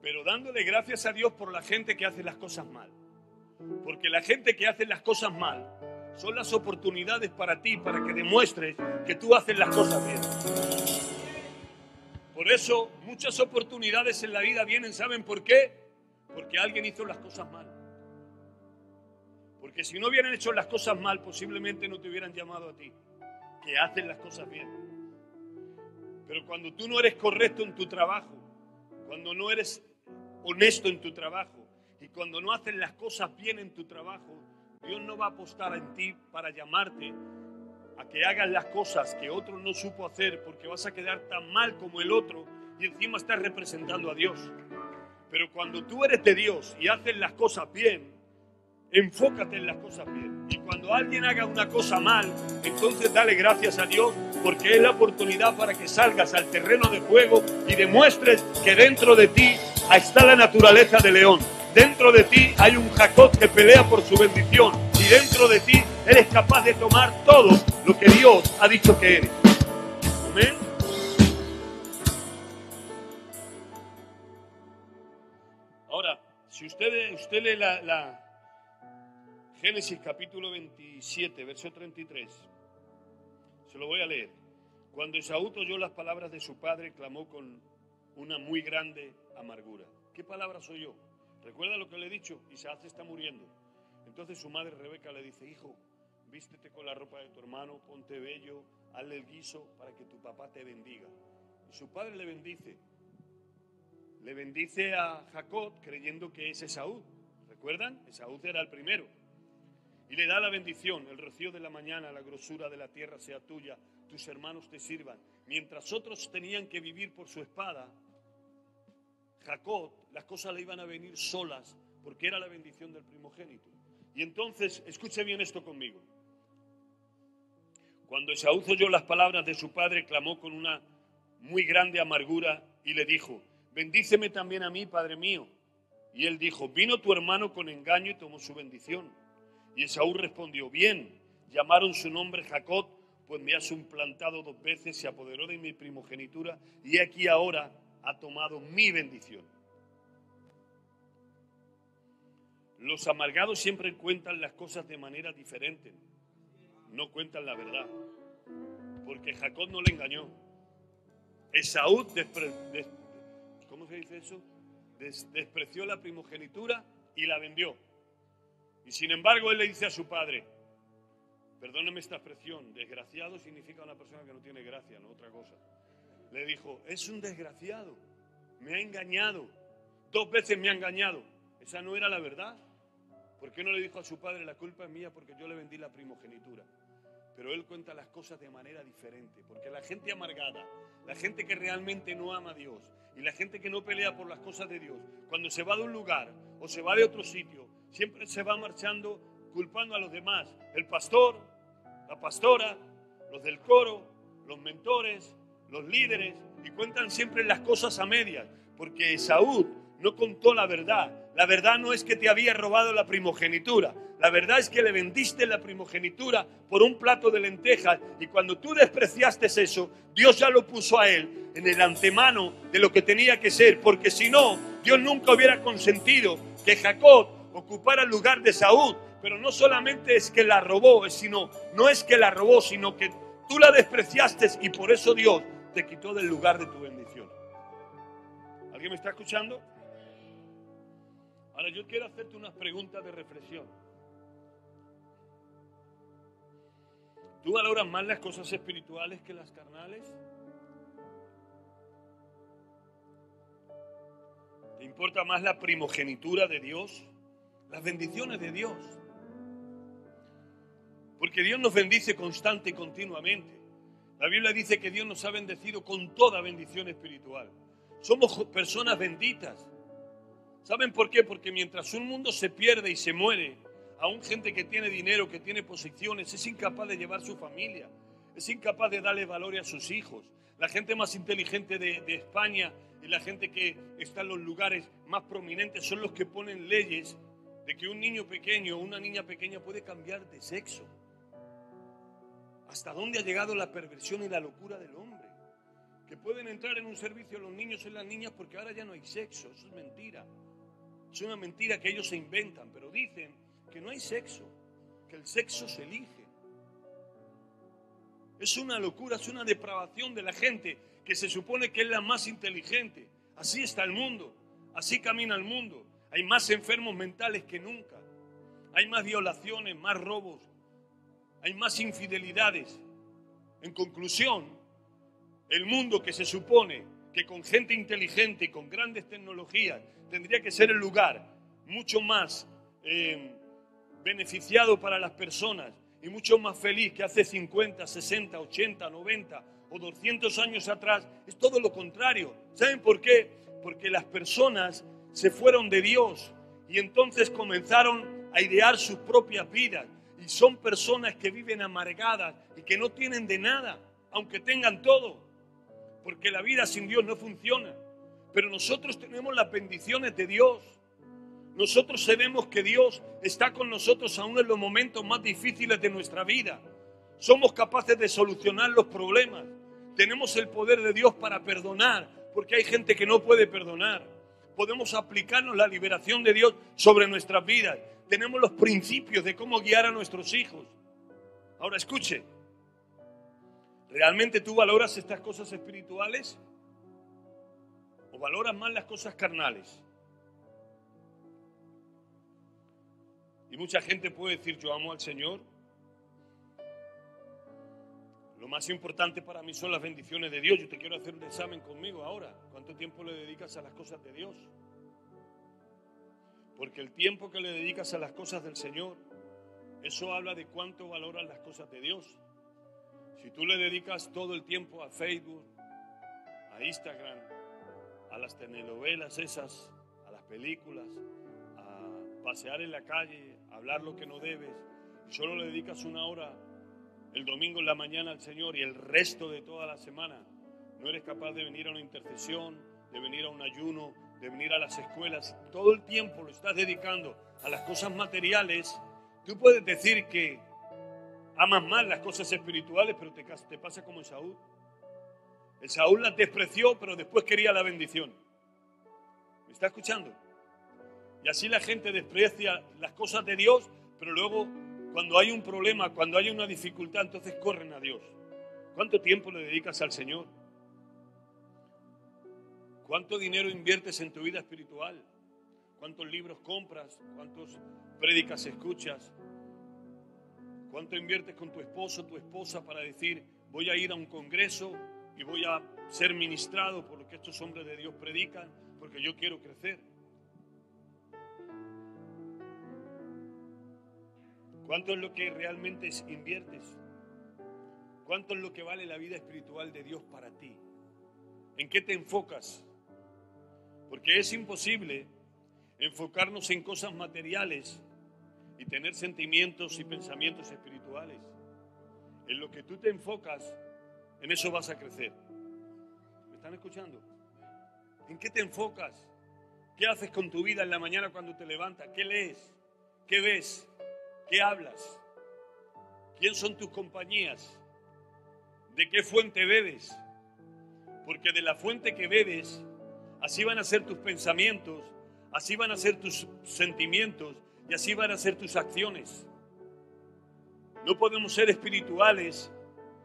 [SPEAKER 1] pero dándole gracias a Dios por la gente que hace las cosas mal. Porque la gente que hace las cosas mal son las oportunidades para ti, para que demuestres que tú haces las cosas bien. Por eso muchas oportunidades en la vida vienen, ¿saben por qué? Porque alguien hizo las cosas mal. Porque si no hubieran hecho las cosas mal, posiblemente no te hubieran llamado a ti, que hacen las cosas bien. Pero cuando tú no eres correcto en tu trabajo, cuando no eres honesto en tu trabajo y cuando no haces las cosas bien en tu trabajo, Dios no va a apostar en ti para llamarte a que hagas las cosas que otro no supo hacer porque vas a quedar tan mal como el otro y encima estás representando a Dios. Pero cuando tú eres de Dios y haces las cosas bien, enfócate en las cosas bien. Y cuando alguien haga una cosa mal, entonces dale gracias a Dios porque es la oportunidad para que salgas al terreno de juego y demuestres que dentro de ti está la naturaleza de león. Dentro de ti hay un Jacob que pelea por su bendición y dentro de ti eres capaz de tomar todo lo que Dios ha dicho que eres. Amén. Ahora, si usted, usted lee la, la Génesis capítulo 27, verso 33, se lo voy a leer. Cuando Esaú oyó las palabras de su padre, clamó con una muy grande amargura. ¿Qué palabras yo? ¿Recuerda lo que le he dicho? Isaac está muriendo. Entonces su madre Rebeca le dice, hijo, vístete con la ropa de tu hermano, ponte bello, hazle el guiso para que tu papá te bendiga. Y su padre le bendice. Le bendice a Jacob creyendo que es Esaú. ¿Recuerdan? Esaú era el primero. Y le da la bendición, el rocío de la mañana, la grosura de la tierra sea tuya, tus hermanos te sirvan. Mientras otros tenían que vivir por su espada, Jacob, las cosas le iban a venir solas porque era la bendición del primogénito. Y entonces, escuche bien esto conmigo. Cuando Esaú oyó las palabras de su padre, clamó con una muy grande amargura y le dijo, bendíceme también a mí, padre mío. Y él dijo, vino tu hermano con engaño y tomó su bendición. Y Esaú respondió, bien, llamaron su nombre Jacob, pues me ha suplantado dos veces, se apoderó de mi primogenitura y aquí ahora ha tomado mi bendición. Los amargados siempre cuentan las cosas de manera diferente, no cuentan la verdad, porque Jacob no le engañó. Esaú, ¿cómo se dice eso? despreció la primogenitura y la vendió. Y sin embargo él le dice a su padre, perdóneme esta expresión, desgraciado significa una persona que no tiene gracia, no otra cosa le dijo, es un desgraciado, me ha engañado, dos veces me ha engañado. Esa no era la verdad. ¿Por qué no le dijo a su padre, la culpa es mía porque yo le vendí la primogenitura? Pero él cuenta las cosas de manera diferente, porque la gente amargada, la gente que realmente no ama a Dios y la gente que no pelea por las cosas de Dios, cuando se va de un lugar o se va de otro sitio, siempre se va marchando culpando a los demás, el pastor, la pastora, los del coro, los mentores, los líderes, y cuentan siempre las cosas a medias, porque Saúl no contó la verdad. La verdad no es que te había robado la primogenitura. La verdad es que le vendiste la primogenitura por un plato de lentejas y cuando tú despreciaste eso, Dios ya lo puso a él en el antemano de lo que tenía que ser, porque si no, Dios nunca hubiera consentido que Jacob ocupara el lugar de Saúl. Pero no solamente es que la robó, sino no es que la robó, sino que tú la despreciaste y por eso Dios te quitó del lugar de tu bendición. ¿Alguien me está escuchando? Ahora yo quiero hacerte unas preguntas de reflexión. ¿Tú valoras más las cosas espirituales que las carnales? ¿Te importa más la primogenitura de Dios? Las bendiciones de Dios. Porque Dios nos bendice constante y continuamente. La Biblia dice que Dios nos ha bendecido con toda bendición espiritual. Somos personas benditas. ¿Saben por qué? Porque mientras un mundo se pierde y se muere, aún gente que tiene dinero, que tiene posiciones, es incapaz de llevar su familia, es incapaz de darle valor a sus hijos. La gente más inteligente de, de España y la gente que está en los lugares más prominentes son los que ponen leyes de que un niño pequeño o una niña pequeña puede cambiar de sexo. ¿Hasta dónde ha llegado la perversión y la locura del hombre? Que pueden entrar en un servicio los niños y las niñas porque ahora ya no hay sexo. Eso es mentira. Es una mentira que ellos se inventan, pero dicen que no hay sexo, que el sexo se elige. Es una locura, es una depravación de la gente que se supone que es la más inteligente. Así está el mundo, así camina el mundo. Hay más enfermos mentales que nunca. Hay más violaciones, más robos. Hay más infidelidades. En conclusión, el mundo que se supone que con gente inteligente y con grandes tecnologías tendría que ser el lugar mucho más eh, beneficiado para las personas y mucho más feliz que hace 50, 60, 80, 90 o 200 años atrás, es todo lo contrario. ¿Saben por qué? Porque las personas se fueron de Dios y entonces comenzaron a idear sus propias vidas. Y son personas que viven amargadas y que no tienen de nada, aunque tengan todo. Porque la vida sin Dios no funciona. Pero nosotros tenemos las bendiciones de Dios. Nosotros sabemos que Dios está con nosotros aún en los momentos más difíciles de nuestra vida. Somos capaces de solucionar los problemas. Tenemos el poder de Dios para perdonar, porque hay gente que no puede perdonar podemos aplicarnos la liberación de Dios sobre nuestras vidas. Tenemos los principios de cómo guiar a nuestros hijos. Ahora escuche, ¿realmente tú valoras estas cosas espirituales? ¿O valoras más las cosas carnales? Y mucha gente puede decir, yo amo al Señor. Lo más importante para mí son las bendiciones de Dios. Yo te quiero hacer un examen conmigo ahora. ¿Cuánto tiempo le dedicas a las cosas de Dios? Porque el tiempo que le dedicas a las cosas del Señor, eso habla de cuánto valoras las cosas de Dios. Si tú le dedicas todo el tiempo a Facebook, a Instagram, a las telenovelas esas, a las películas, a pasear en la calle, a hablar lo que no debes, solo le dedicas una hora el domingo en la mañana al Señor y el resto de toda la semana no eres capaz de venir a una intercesión, de venir a un ayuno, de venir a las escuelas, todo el tiempo lo estás dedicando a las cosas materiales, tú puedes decir que amas más las cosas espirituales, pero te, te pasa como en Saúl. El Saúl las despreció, pero después quería la bendición. ¿Me está escuchando? Y así la gente desprecia las cosas de Dios, pero luego cuando hay un problema, cuando hay una dificultad, entonces corren a Dios. ¿Cuánto tiempo le dedicas al Señor? ¿Cuánto dinero inviertes en tu vida espiritual? ¿Cuántos libros compras? ¿Cuántos prédicas escuchas? ¿Cuánto inviertes con tu esposo, tu esposa para decir, voy a ir a un congreso y voy a ser ministrado por lo que estos hombres de Dios predican, porque yo quiero crecer? ¿Cuánto es lo que realmente inviertes? ¿Cuánto es lo que vale la vida espiritual de Dios para ti? ¿En qué te enfocas? Porque es imposible enfocarnos en cosas materiales y tener sentimientos y pensamientos espirituales. En lo que tú te enfocas, en eso vas a crecer. ¿Me están escuchando? ¿En qué te enfocas? ¿Qué haces con tu vida en la mañana cuando te levantas? ¿Qué lees? ¿Qué ves? ¿Qué hablas? ¿Quién son tus compañías? ¿De qué fuente bebes? Porque de la fuente que bebes Así van a ser tus pensamientos, así van a ser tus sentimientos y así van a ser tus acciones. No podemos ser espirituales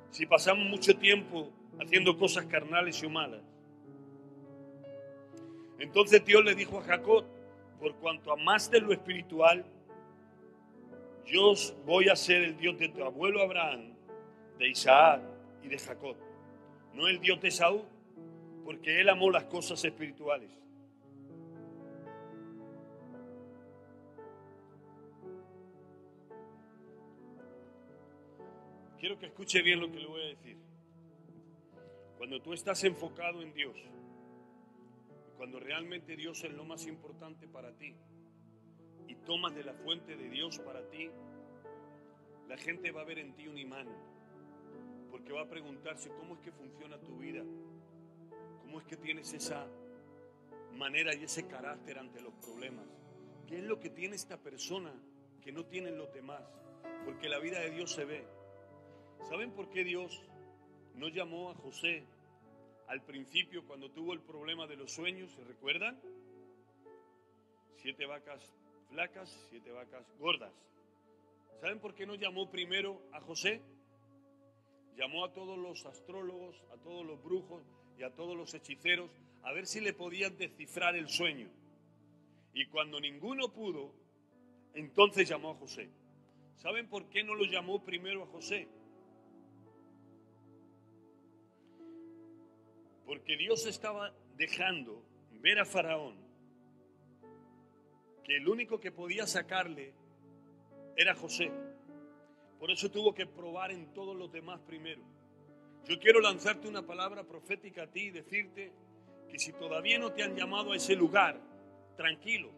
[SPEAKER 1] si pasamos mucho tiempo haciendo cosas carnales y humanas. Entonces Dios le dijo a Jacob, por cuanto amaste lo espiritual, yo voy a ser el Dios de tu abuelo Abraham, de Isaac y de Jacob, no el Dios de Saúl porque Él amó las cosas espirituales. Quiero que escuche bien lo que le voy a decir. Cuando tú estás enfocado en Dios, cuando realmente Dios es lo más importante para ti y tomas de la fuente de Dios para ti, la gente va a ver en ti un imán, porque va a preguntarse cómo es que funciona tu vida, ¿Cómo es que tienes esa manera y ese carácter ante los problemas. ¿Qué es lo que tiene esta persona que no tienen los demás? Porque la vida de Dios se ve. ¿Saben por qué Dios no llamó a José al principio cuando tuvo el problema de los sueños? ¿Se recuerdan? Siete vacas flacas, siete vacas gordas. ¿Saben por qué no llamó primero a José? Llamó a todos los astrólogos, a todos los brujos y a todos los hechiceros a ver si le podían descifrar el sueño. Y cuando ninguno pudo, entonces llamó a José. ¿Saben por qué no lo llamó primero a José? Porque Dios estaba dejando ver a Faraón que el único que podía sacarle era José. Por eso tuvo que probar en todos los demás primero. Yo quiero lanzarte una palabra profética a ti y decirte que si todavía no te han llamado a ese lugar, tranquilo,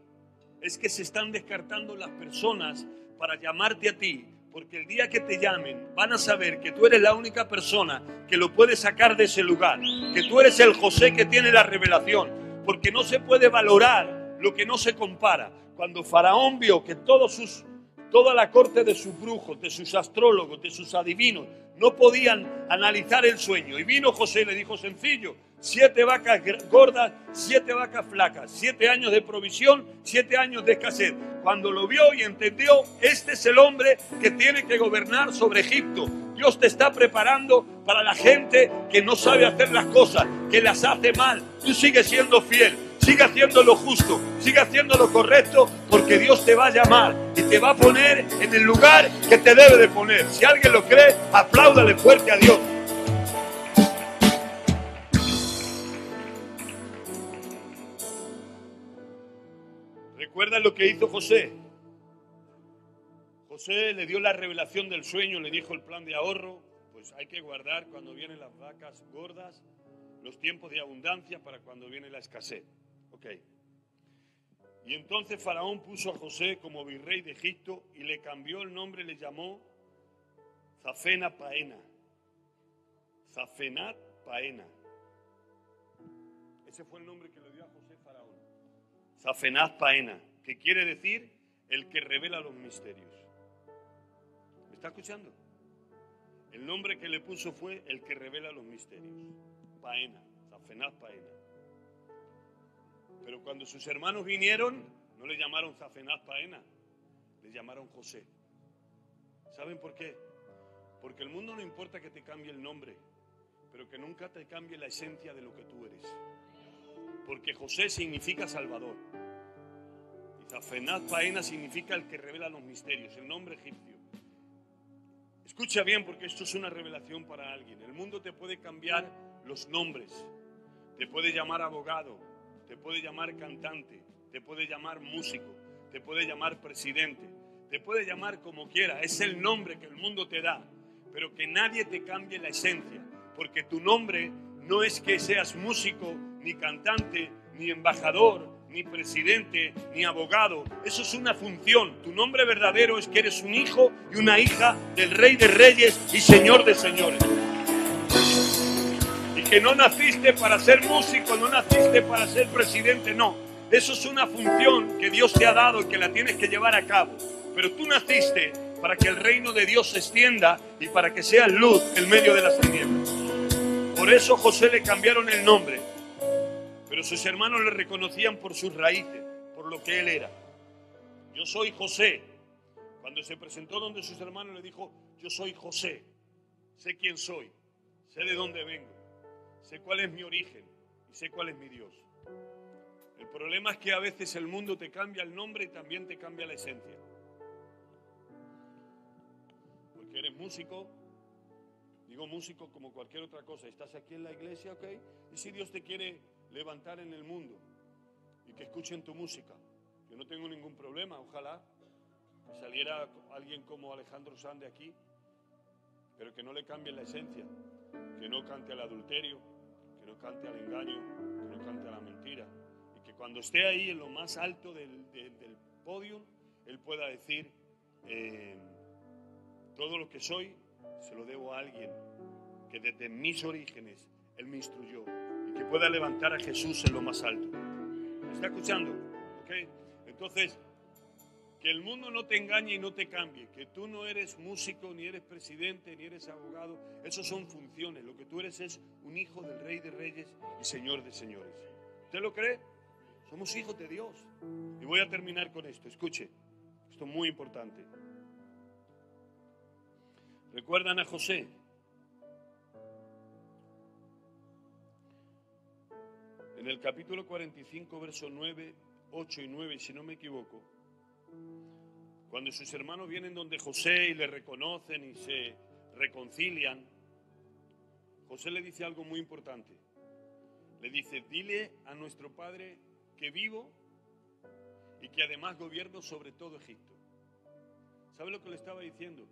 [SPEAKER 1] es que se están descartando las personas para llamarte a ti, porque el día que te llamen van a saber que tú eres la única persona que lo puede sacar de ese lugar, que tú eres el José que tiene la revelación, porque no se puede valorar lo que no se compara. Cuando Faraón vio que todos sus, toda la corte de sus brujos, de sus astrólogos, de sus adivinos, no podían analizar el sueño, y vino José y le dijo sencillo, siete vacas gordas, siete vacas flacas, siete años de provisión, siete años de escasez. Cuando lo vio y entendió, este es el hombre que tiene que gobernar sobre Egipto. Dios te está preparando para la gente que no sabe hacer las cosas, que las hace mal. Tú sigues siendo fiel, sigue haciendo lo justo, sigue haciendo lo correcto, porque Dios te va a llamar y te va a poner en el lugar que te debe de poner. Si alguien lo cree, apláudale fuerte a Dios. ¿Recuerdan lo que hizo José? José le dio la revelación del sueño, le dijo el plan de ahorro, pues hay que guardar cuando vienen las vacas gordas los tiempos de abundancia para cuando viene la escasez. Y entonces Faraón puso a José como virrey de Egipto y le cambió el nombre, le llamó Zafena Paena. Zafenat Paena. Ese fue el nombre que le dio a José Faraón. Zafenat Paena que quiere decir el que revela los misterios. ¿Me está escuchando? El nombre que le puso fue el que revela los misterios. Paena, Zafenaz Paena. Pero cuando sus hermanos vinieron, no le llamaron Zafenaz Paena, le llamaron José. ¿Saben por qué? Porque el mundo no importa que te cambie el nombre, pero que nunca te cambie la esencia de lo que tú eres. Porque José significa Salvador. Zafenat Paena significa el que revela los misterios, el nombre egipcio. Escucha bien porque esto es una revelación para alguien. El mundo te puede cambiar los nombres, te puede llamar abogado, te puede llamar cantante, te puede llamar músico, te puede llamar presidente, te puede llamar como quiera. Es el nombre que el mundo te da, pero que nadie te cambie la esencia, porque tu nombre no es que seas músico, ni cantante, ni embajador, ni presidente, ni abogado. Eso es una función. Tu nombre verdadero es que eres un hijo y una hija del Rey de Reyes y Señor de Señores. Que no naciste para ser músico, no naciste para ser presidente, no. Eso es una función que Dios te ha dado y que la tienes que llevar a cabo. Pero tú naciste para que el reino de Dios se extienda y para que sea luz en medio de las tinieblas. Por eso José le cambiaron el nombre pero sus hermanos le reconocían por sus raíces, por lo que él era. Yo soy José. Cuando se presentó donde sus hermanos le dijo, yo soy José, sé quién soy, sé de dónde vengo, sé cuál es mi origen y sé cuál es mi Dios. El problema es que a veces el mundo te cambia el nombre y también te cambia la esencia. Porque eres músico, digo músico como cualquier otra cosa, estás aquí en la iglesia, ¿ok? Y si Dios te quiere levantar en el mundo y que escuchen tu música. Yo no tengo ningún problema, ojalá que saliera alguien como Alejandro Sande aquí, pero que no le cambie la esencia, que no cante al adulterio, no cante al engaño, que no cante a la mentira, y que cuando esté ahí en lo más alto del, podio, él pueda decir, eh, todo lo que soy se lo debo a alguien que desde mis orígenes él me instruyó que pueda levantar a Jesús en lo más alto. ¿Me está escuchando? ¿Ok? Entonces, que el mundo no te engañe y no te cambie, que tú no eres músico, ni eres presidente, ni eres abogado, eso son funciones, lo que tú eres es un hijo del rey de reyes y señor de señores. ¿Usted lo cree? Somos hijos de Dios. Y voy a terminar con esto, escuche, esto es muy importante. ¿Recuerdan a José? En el capítulo 45, verso 9, 8 y 9, si no me equivoco, cuando sus hermanos vienen donde José y le reconocen y se reconcilian, José le dice algo muy importante. Le dice, dile a nuestro padre que vivo y que además gobierno sobre todo Egipto. ¿Sabe lo que le estaba diciendo?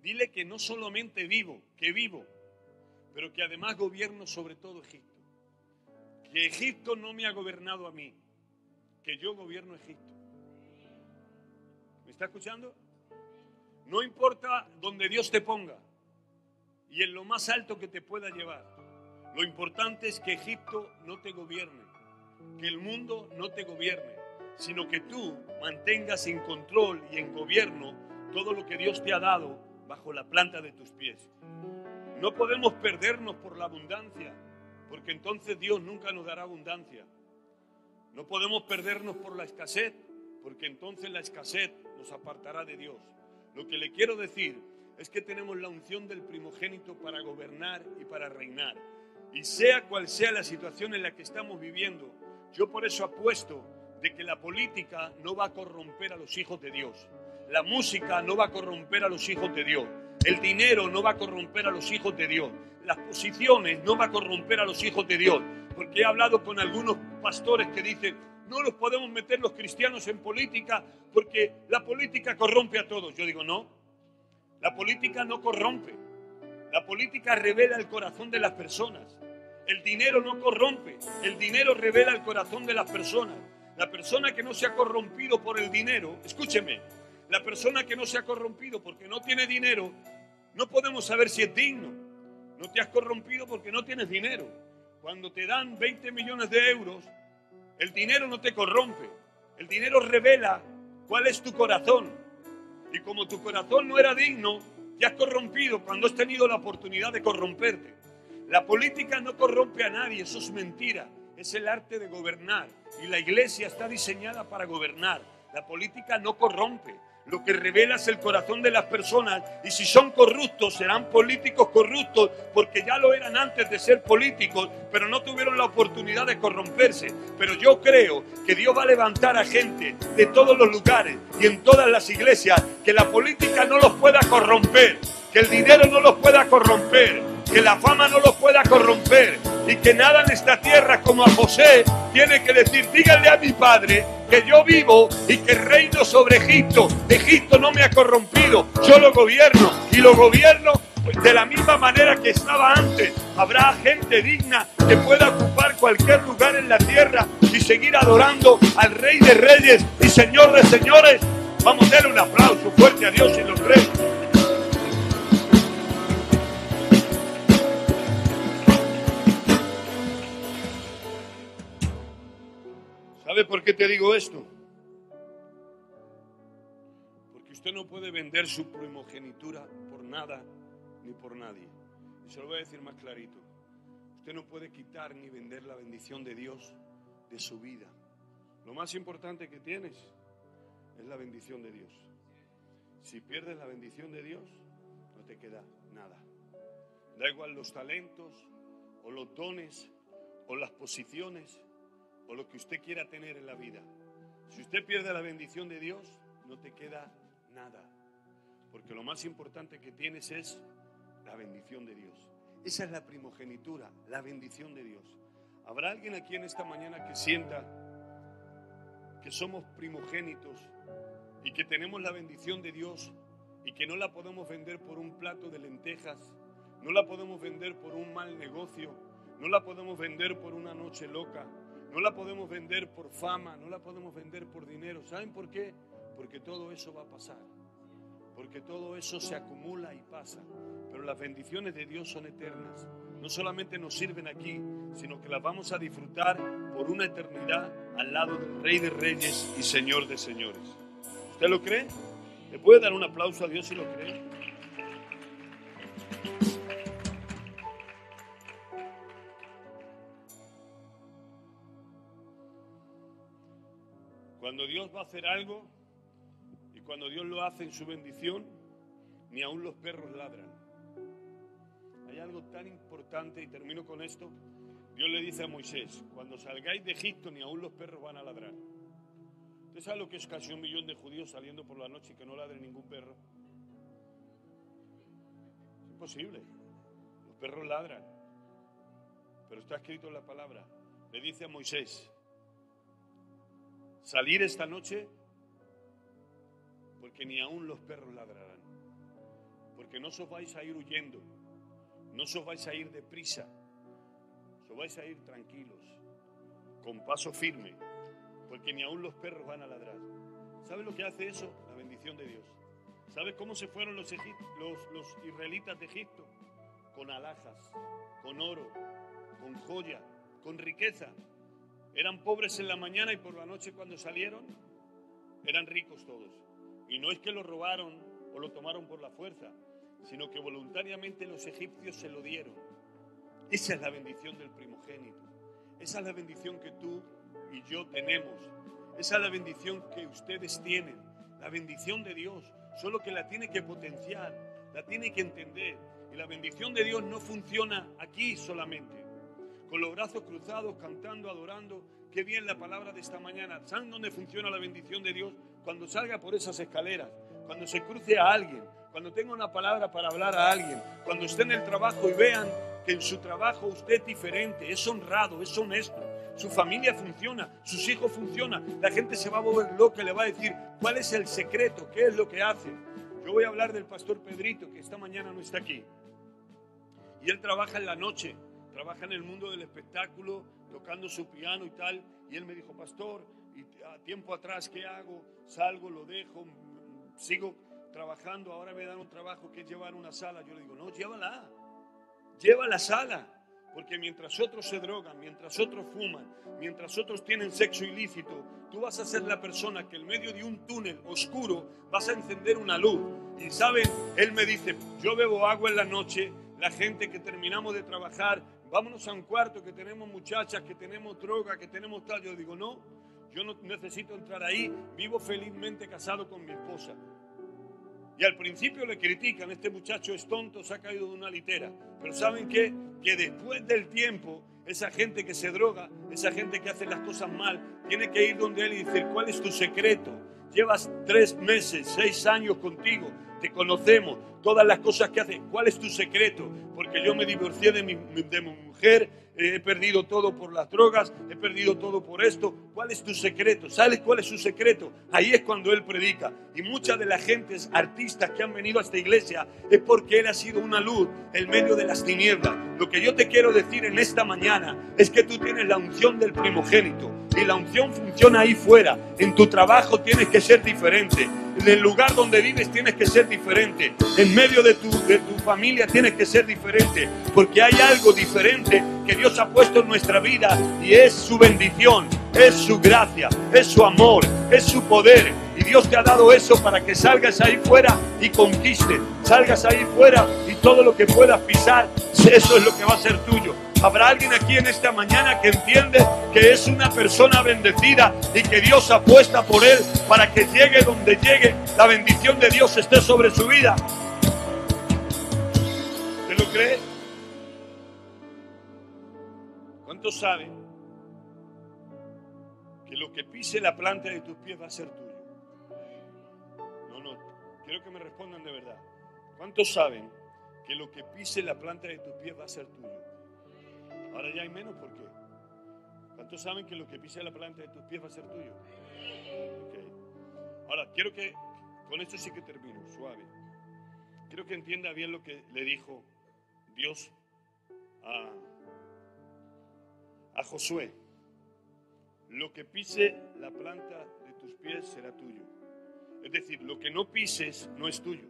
[SPEAKER 1] Dile que no solamente vivo, que vivo, pero que además gobierno sobre todo Egipto. Que Egipto no me ha gobernado a mí, que yo gobierno Egipto. ¿Me está escuchando? No importa donde Dios te ponga y en lo más alto que te pueda llevar. Lo importante es que Egipto no te gobierne, que el mundo no te gobierne, sino que tú mantengas en control y en gobierno todo lo que Dios te ha dado bajo la planta de tus pies. No podemos perdernos por la abundancia, porque entonces Dios nunca nos dará abundancia. No podemos perdernos por la escasez, porque entonces la escasez nos apartará de Dios. Lo que le quiero decir es que tenemos la unción del primogénito para gobernar y para reinar. Y sea cual sea la situación en la que estamos viviendo, yo por eso apuesto de que la política no va a corromper a los hijos de Dios. La música no va a corromper a los hijos de Dios. El dinero no va a corromper a los hijos de Dios. Las posiciones no va a corromper a los hijos de Dios. Porque he hablado con algunos pastores que dicen, no los podemos meter los cristianos en política porque la política corrompe a todos. Yo digo, no, la política no corrompe. La política revela el corazón de las personas. El dinero no corrompe, el dinero revela el corazón de las personas. La persona que no se ha corrompido por el dinero, escúcheme, la persona que no se ha corrompido porque no tiene dinero, no podemos saber si es digno. No te has corrompido porque no tienes dinero. Cuando te dan 20 millones de euros, el dinero no te corrompe. El dinero revela cuál es tu corazón. Y como tu corazón no era digno, te has corrompido cuando has tenido la oportunidad de corromperte. La política no corrompe a nadie, eso es mentira. Es el arte de gobernar. Y la iglesia está diseñada para gobernar. La política no corrompe. Lo que revela es el corazón de las personas. Y si son corruptos, serán políticos corruptos, porque ya lo eran antes de ser políticos, pero no tuvieron la oportunidad de corromperse. Pero yo creo que Dios va a levantar a gente de todos los lugares y en todas las iglesias, que la política no los pueda corromper, que el dinero no los pueda corromper, que la fama no los pueda corromper y que nada en esta tierra como a José tiene que decir, díganle a mi padre que yo vivo y que reino sobre Egipto. Egipto no me ha corrompido, yo lo gobierno y lo gobierno de la misma manera que estaba antes. Habrá gente digna que pueda ocupar cualquier lugar en la tierra y seguir adorando al Rey de Reyes y Señor de Señores. Vamos a darle un aplauso fuerte a Dios y lo cree. ¿Sabe por qué te digo esto? Porque usted no puede vender su primogenitura por nada ni por nadie. Y se lo voy a decir más clarito. Usted no puede quitar ni vender la bendición de Dios de su vida. Lo más importante que tienes es la bendición de Dios. Si pierdes la bendición de Dios, no te queda nada. Da igual los talentos o los dones o las posiciones o lo que usted quiera tener en la vida. Si usted pierde la bendición de Dios, no te queda nada. Porque lo más importante que tienes es la bendición de Dios. Esa es la primogenitura, la bendición de Dios. ¿Habrá alguien aquí en esta mañana que sienta que somos primogénitos y que tenemos la bendición de Dios y que no la podemos vender por un plato de lentejas, no la podemos vender por un mal negocio, no la podemos vender por una noche loca, no la podemos vender por fama, no la podemos vender por dinero. ¿Saben por qué? Porque todo eso va a pasar. Porque todo eso se acumula y pasa. Pero las bendiciones de Dios son eternas. No solamente nos sirven aquí, sino que las vamos a disfrutar por una eternidad al lado del Rey de Reyes y Señor de Señores. ¿Usted lo cree? ¿Le puede dar un aplauso a Dios si lo cree? Cuando Dios va a hacer algo y cuando Dios lo hace en su bendición, ni aún los perros ladran. Hay algo tan importante, y termino con esto, Dios le dice a Moisés, cuando salgáis de Egipto ni aún los perros van a ladrar. ¿Usted sabe lo que es casi un millón de judíos saliendo por la noche y que no ladre ningún perro? Es imposible. Los perros ladran. Pero está escrito en la palabra. Le dice a Moisés, salir esta noche porque ni aún los perros ladrarán. Porque no os vais a ir huyendo, no os vais a ir deprisa, os vais a ir tranquilos, con paso firme, porque ni aún los perros van a ladrar. ¿Sabe lo que hace eso? La bendición de Dios. ¿Sabe cómo se fueron los, los israelitas de Egipto? Con alhajas, con oro, con joya, con riqueza. Eran pobres en la mañana y por la noche cuando salieron eran ricos todos. Y no es que lo robaron o lo tomaron por la fuerza, sino que voluntariamente los egipcios se lo dieron. Esa es la bendición del primogénito. Esa es la bendición que tú y yo tenemos. Esa es la bendición que ustedes tienen. La bendición de Dios. Solo que la tiene que potenciar, la tiene que entender. Y la bendición de Dios no funciona aquí solamente. Con los brazos cruzados, cantando, adorando. Qué bien la palabra de esta mañana. ¿Saben dónde funciona la bendición de Dios? Cuando salga por esas escaleras, cuando se cruce a alguien, cuando tenga una palabra para hablar a alguien, cuando esté en el trabajo y vean que en su trabajo usted es diferente, es honrado, es honesto, su familia funciona, sus hijos funcionan, la gente se va a volver loca le va a decir cuál es el secreto, qué es lo que hace. Yo voy a hablar del pastor Pedrito, que esta mañana no está aquí. Y él trabaja en la noche, trabaja en el mundo del espectáculo, tocando su piano y tal. Y él me dijo, pastor, y a tiempo atrás, ¿qué hago? Salgo, lo dejo, sigo trabajando, ahora me dan un trabajo que es llevar una sala. Yo le digo, no, llévala, lleva la sala. Porque mientras otros se drogan, mientras otros fuman, mientras otros tienen sexo ilícito, tú vas a ser la persona que en medio de un túnel oscuro vas a encender una luz. Y saben, él me dice, yo bebo agua en la noche, la gente que terminamos de trabajar, vámonos a un cuarto que tenemos muchachas, que tenemos droga, que tenemos tal. Yo digo, no, yo no necesito entrar ahí, vivo felizmente casado con mi esposa. Y al principio le critican, este muchacho es tonto, se ha caído de una litera. Pero ¿saben qué? Que después del tiempo, esa gente que se droga, esa gente que hace las cosas mal, tiene que ir donde él y decir, ¿cuál es tu secreto? Llevas tres meses, seis años contigo, te conocemos, todas las cosas que haces, ¿cuál es tu secreto? Porque yo me divorcié de mi, de mi mujer, he perdido todo por las drogas, he perdido todo por esto. ¿Cuál es tu secreto? ¿Sabes cuál es su secreto? Ahí es cuando Él predica. Y muchas de las gentes, artistas que han venido a esta iglesia, es porque Él ha sido una luz en medio de las tinieblas. Lo que yo te quiero decir en esta mañana es que tú tienes la unción del primogénito. Y la unción funciona ahí fuera. En tu trabajo tienes que ser diferente. En el lugar donde vives tienes que ser diferente. En medio de tu, de tu familia tienes que ser diferente. Porque hay algo diferente que Dios ha puesto en nuestra vida y es su bendición, es su gracia, es su amor, es su poder. Y Dios te ha dado eso para que salgas ahí fuera y conquiste. Salgas ahí fuera y todo lo que puedas pisar, eso es lo que va a ser tuyo. Habrá alguien aquí en esta mañana que entiende que es una persona bendecida y que Dios apuesta por él para que llegue donde llegue, la bendición de Dios esté sobre su vida. ¿Cuántos saben que lo que pise la planta de tus pies va a ser tuyo? No, no, quiero que me respondan de verdad. ¿Cuántos saben que lo que pise la planta de tus pies va a ser tuyo? Ahora ya hay menos, ¿por qué? ¿Cuántos saben que lo que pise la planta de tus pies va a ser tuyo? Ahora, quiero que, con esto sí que termino, suave. Quiero que entienda bien lo que le dijo Dios a, a Josué. Lo que pise la planta de tus pies será tuyo. Es decir, lo que no pises no es tuyo.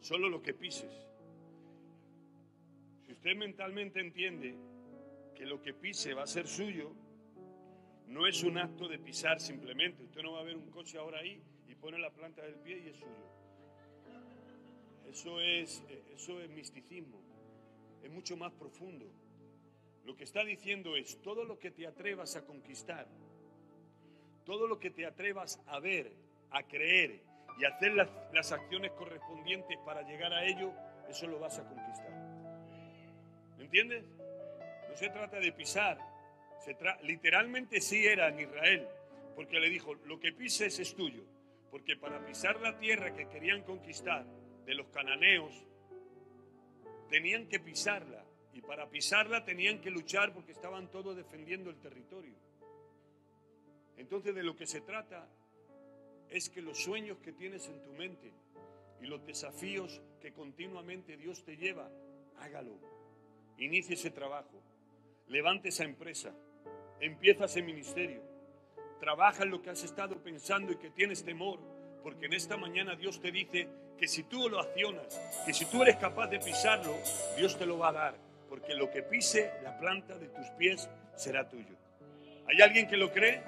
[SPEAKER 1] Solo lo que pises. Si usted mentalmente entiende que lo que pise va a ser suyo, no es un acto de pisar simplemente. Usted no va a ver un coche ahora ahí y pone la planta del pie y es suyo. Eso es, eso es misticismo. Es mucho más profundo. Lo que está diciendo es, todo lo que te atrevas a conquistar, todo lo que te atrevas a ver, a creer y hacer las, las acciones correspondientes para llegar a ello, eso lo vas a conquistar. ¿Me entiendes? No se trata de pisar, literalmente sí era en Israel, porque le dijo, lo que pises es tuyo, porque para pisar la tierra que querían conquistar de los cananeos, tenían que pisarla, y para pisarla tenían que luchar porque estaban todos defendiendo el territorio. Entonces de lo que se trata es que los sueños que tienes en tu mente y los desafíos que continuamente Dios te lleva, hágalo. Inicie ese trabajo, levante esa empresa, empieza ese ministerio, trabaja en lo que has estado pensando y que tienes temor, porque en esta mañana Dios te dice que si tú lo accionas, que si tú eres capaz de pisarlo, Dios te lo va a dar, porque lo que pise la planta de tus pies será tuyo. ¿Hay alguien que lo cree?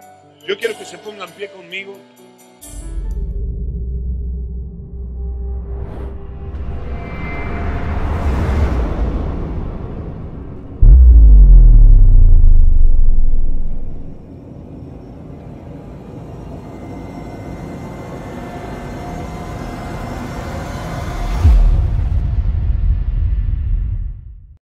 [SPEAKER 1] Yo quiero que se ponga en pie conmigo.